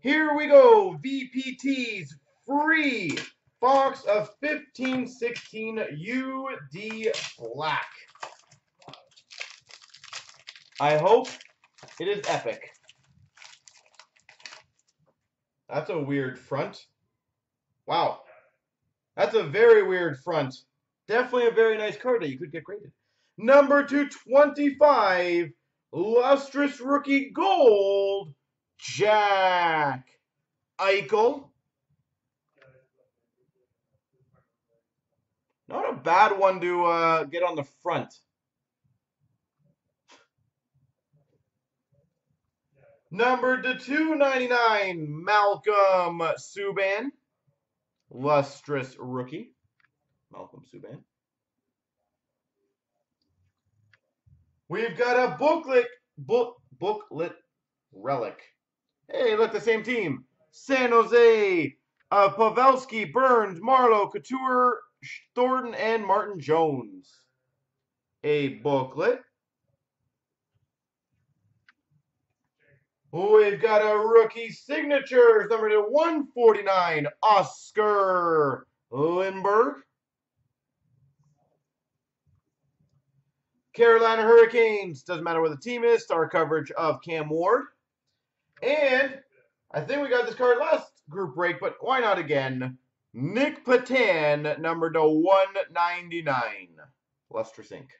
Here we go. VPT's free box of 1516 UD Black. I hope it is epic. That's a weird front. Wow. That's a very weird front. Definitely a very nice card that you could get graded. Number 225, Lustrous Rookie Gold, Jack Eichel. Not a bad one to uh, get on the front. Number to 299, Malcolm Subban. Lustrous rookie. Malcolm Subban. We've got a booklet, book, booklet relic. Hey, look, the same team. San Jose, uh, Pavelski, Burns, Marleau, Couture, Thornton, and Martin Jones. A booklet. We've got a rookie signatures, number to 149, Oscar Lindberg. Carolina Hurricanes, doesn't matter where the team is, star coverage of Cam Ward. And I think we got this card last group break, but why not again? Nick Petan, number to 199, Lustrous Ink.